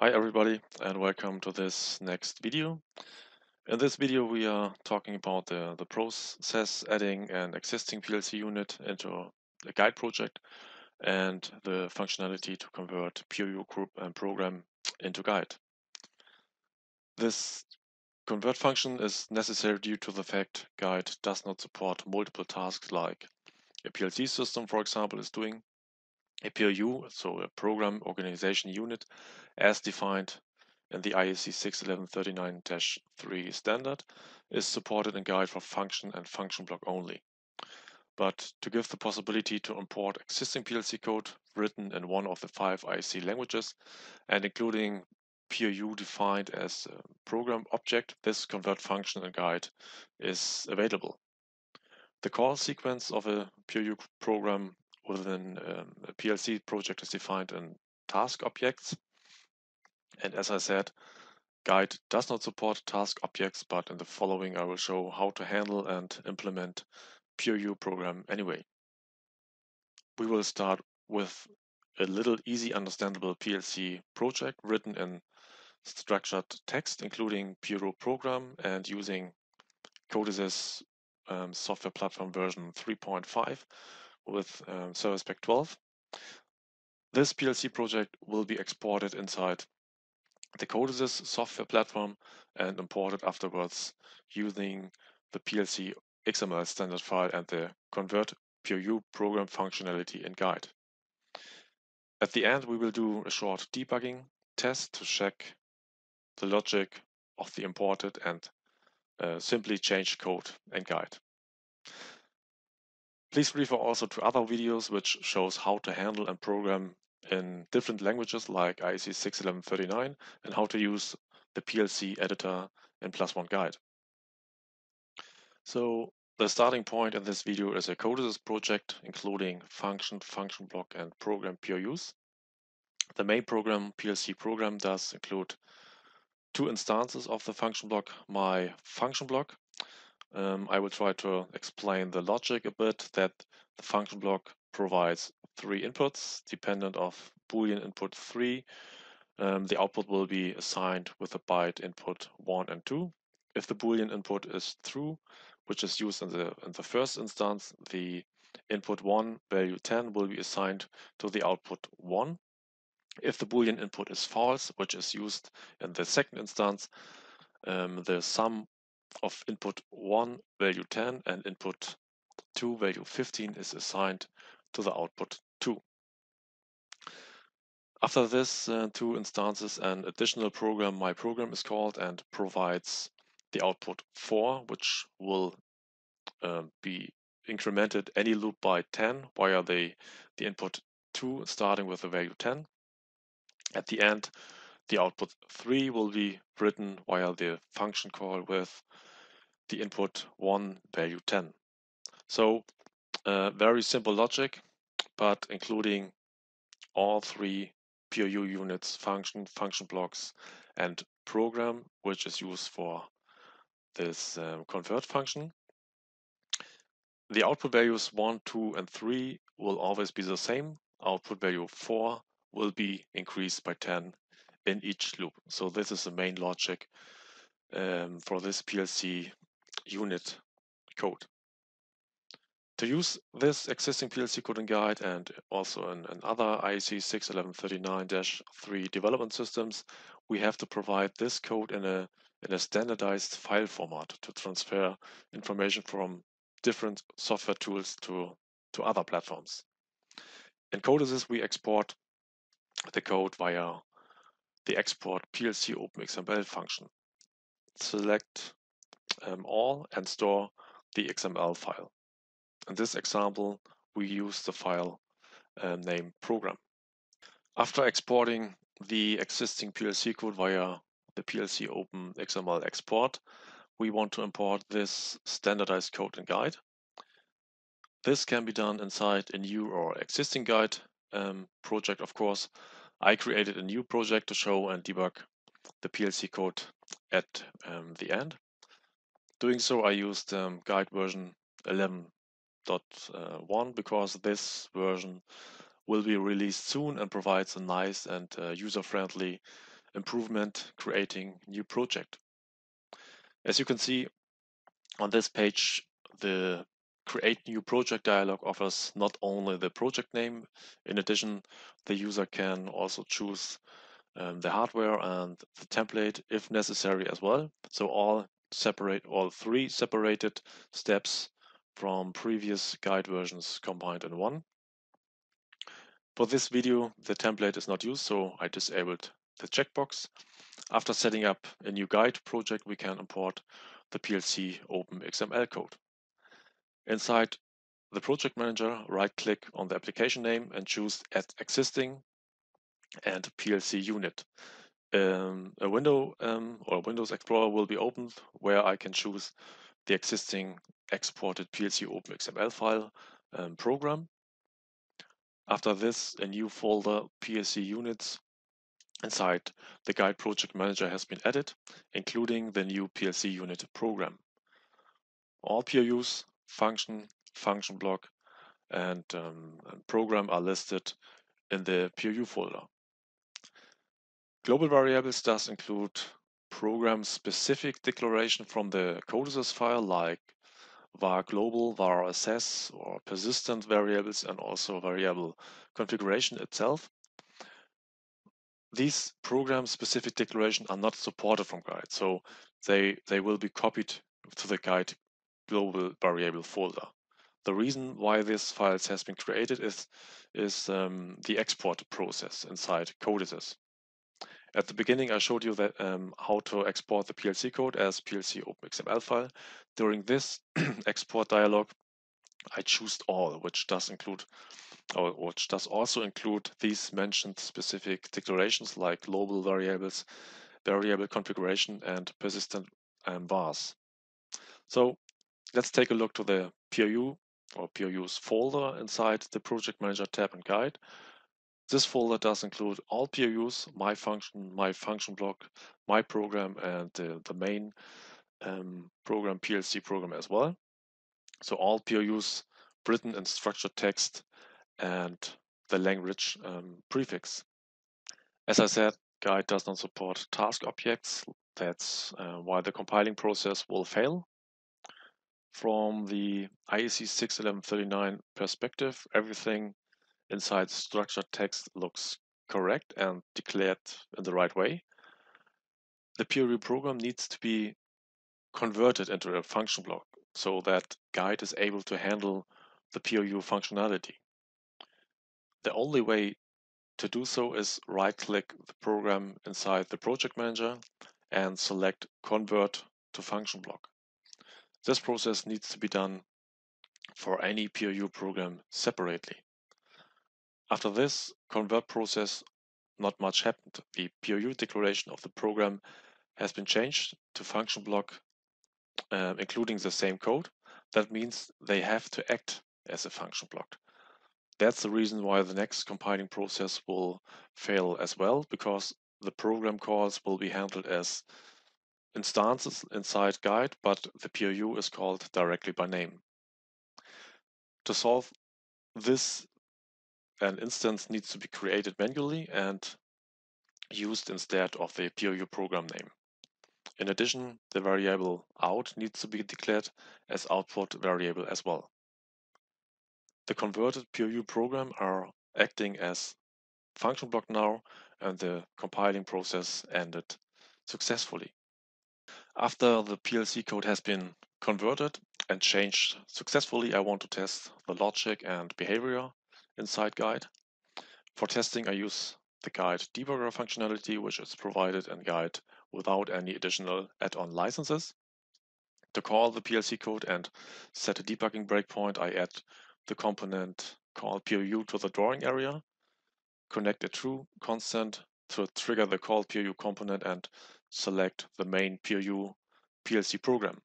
Hi everybody and welcome to this next video. In this video we are talking about the, the process adding an existing PLC unit into a guide project and the functionality to convert POU group and program into guide. This convert function is necessary due to the fact guide does not support multiple tasks like a PLC system for example is doing a POU, so a program organization unit, as defined in the IEC 61131-3 standard, is supported in Guide for function and function block only. But to give the possibility to import existing PLC code written in one of the five IEC languages and including POU defined as a program object, this convert function in Guide is available. The call sequence of a POU program within um, a PLC project is defined in task objects. And as I said, Guide does not support task objects, but in the following I will show how to handle and implement POU program anyway. We will start with a little easy understandable PLC project written in structured text, including POU program and using Codesys um, software platform version 3.5 with um, Service Pack 12. This PLC project will be exported inside the Codesys software platform and imported afterwards using the PLC XML standard file and the convert POU program functionality and guide. At the end, we will do a short debugging test to check the logic of the imported and uh, simply change code and guide. Please refer also to other videos which shows how to handle and program in different languages like IEC 61131 and how to use the PLC editor in Plus One Guide. So the starting point in this video is a Codesys project including function, function block and program POUs. The main program PLC program does include two instances of the function block, my function block um, I will try to explain the logic a bit that the function block provides three inputs dependent of boolean input 3 um, the output will be assigned with a byte input 1 and 2 if the boolean input is true which is used in the in the first instance the input 1 value 10 will be assigned to the output 1 if the boolean input is false which is used in the second instance um, the sum of input 1 value 10 and input 2 value 15 is assigned to the output 2. After this uh, two instances, an additional program, my program is called and provides the output 4, which will uh, be incremented any loop by 10 via the, the input 2 starting with the value 10. At the end, the output 3 will be written via the function call with the input 1 value 10. So uh, very simple logic, but including all three POU units, function, function blocks, and program, which is used for this um, convert function. The output values 1, 2, and 3 will always be the same. Output value 4 will be increased by 10 in each loop. So this is the main logic um, for this PLC unit code. To use this existing PLC coding guide and also in, in other IEC 61131-3 development systems, we have to provide this code in a, in a standardized file format to transfer information from different software tools to, to other platforms. In Codesys, we export the code via the export PLC OpenXML function. Select um, all and store the XML file. In this example, we use the file um, named program. After exporting the existing PLC code via the PLC Open XML export, we want to import this standardized code and guide. This can be done inside a new or existing guide um, project, of course. I created a new project to show and debug the PLC code at um, the end. Doing so, I used um, guide version 11.1 because this version will be released soon and provides a nice and uh, user-friendly improvement, creating new project. As you can see on this page, the create new project dialog offers not only the project name, in addition, the user can also choose um, the hardware and the template if necessary as well. So all separate, all three separated steps from previous guide versions combined in one. For this video, the template is not used, so I disabled the checkbox. After setting up a new guide project, we can import the PLC Open XML code. Inside the project manager, right-click on the application name and choose Add Existing and PLC Unit. Um, a window um, or Windows Explorer will be opened where I can choose the existing exported PLC Open XML file um, program. After this, a new folder PLC units inside the guide project manager has been added, including the new PLC unit program. All POUs, function, function block, and, um, and program are listed in the POU folder. Global variables does include program-specific declaration from the codesys file like var global, var access, or persistent variables, and also variable configuration itself. These program-specific declarations are not supported from guide, so they, they will be copied to the guide global variable folder. The reason why this files has been created is, is um, the export process inside codesys. At the beginning, I showed you that um, how to export the PLC code as PLC OpenXML file. During this export dialog, I choose all, which does include, or which does also include these mentioned specific declarations like global variables, variable configuration, and persistent um, vars. So let's take a look to the POU or POU's folder inside the Project Manager tab and guide. This folder does include all POUs, my function, my function block, my program, and uh, the main um, program PLC program as well. So all POUs written in structured text and the language um, prefix. As I said, Guide does not support task objects. That's uh, why the compiling process will fail. From the IEC 61131 perspective, everything inside structured text looks correct and declared in the right way, the POU program needs to be converted into a function block so that Guide is able to handle the POU functionality. The only way to do so is right-click the program inside the project manager and select Convert to Function Block. This process needs to be done for any POU program separately. After this convert process, not much happened. The POU declaration of the program has been changed to function block, uh, including the same code. That means they have to act as a function block. That's the reason why the next compiling process will fail as well, because the program calls will be handled as instances inside guide, but the POU is called directly by name. To solve this an instance needs to be created manually and used instead of the POU program name. In addition, the variable out needs to be declared as output variable as well. The converted POU program are acting as function block now and the compiling process ended successfully. After the PLC code has been converted and changed successfully, I want to test the logic and behavior inside Guide. For testing, I use the Guide debugger functionality, which is provided in Guide without any additional add-on licenses. To call the PLC code and set a debugging breakpoint, I add the component called POU to the drawing area, connect a true constant to trigger the call POU component and select the main POU PLC program.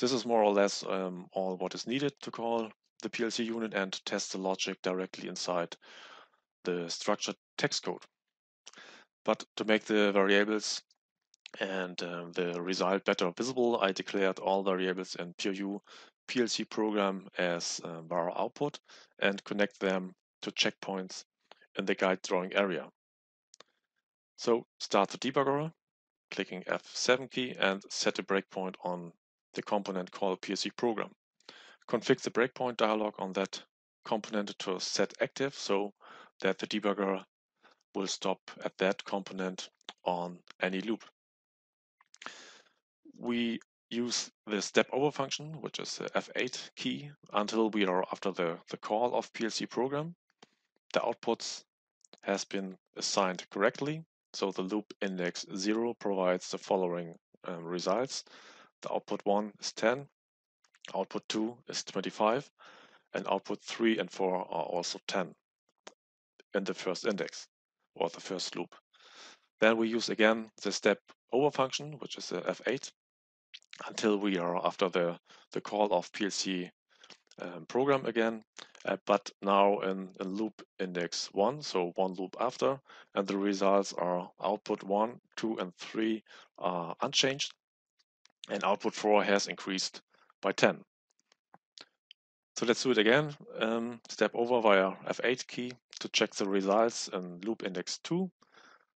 This is more or less um, all what is needed to call the PLC unit and test the logic directly inside the structured text code. But to make the variables and uh, the result better visible, I declared all variables in POU PLC program as uh, var output and connect them to checkpoints in the guide drawing area. So start the debugger, clicking F7 key and set a breakpoint on the component called PLC program. Config the breakpoint dialog on that component to set active so that the debugger will stop at that component on any loop. We use the step over function, which is the F8 key, until we are after the, the call of PLC program. The outputs has been assigned correctly. So the loop index 0 provides the following um, results. The output 1 is 10, output 2 is 25, and output 3 and 4 are also 10 in the first index or the first loop. Then we use again the step over function, which is the F8, until we are after the, the call of PLC um, program again, uh, but now in, in, loop index 1, so one loop after, and the results are output 1, 2, and 3 are unchanged, and output 4 has increased by 10. So let's do it again. Um, step over via F8 key to check the results in loop index 2.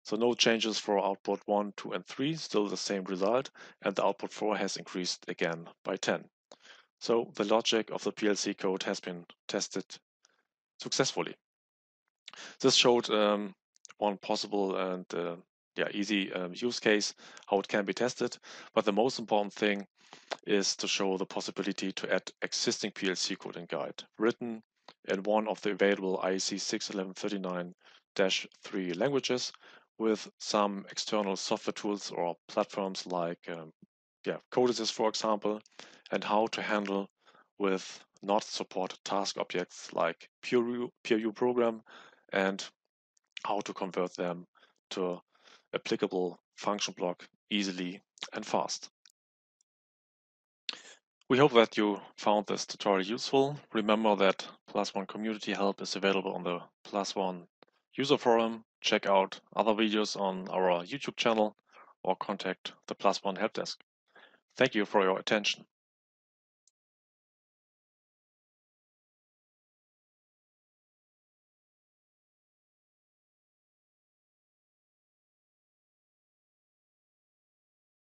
So no changes for output 1, 2, and 3, still the same result, and the output 4 has increased again by 10. So the logic of the PLC code has been tested successfully. This showed um, one possible and uh, yeah, easy um, use case, how it can be tested. But the most important thing is to show the possibility to add existing PLC code and guide written in one of the available IEC 61131-3 languages with some external software tools or platforms like um, yeah, Codesys, for example, and how to handle with not supported task objects like POU, program and how to convert them to applicable function block easily and fast. We hope that you found this tutorial useful. Remember that Plus One community help is available on the Plus One user forum. Check out other videos on our YouTube channel or contact the Plus One help desk. Thank you for your attention.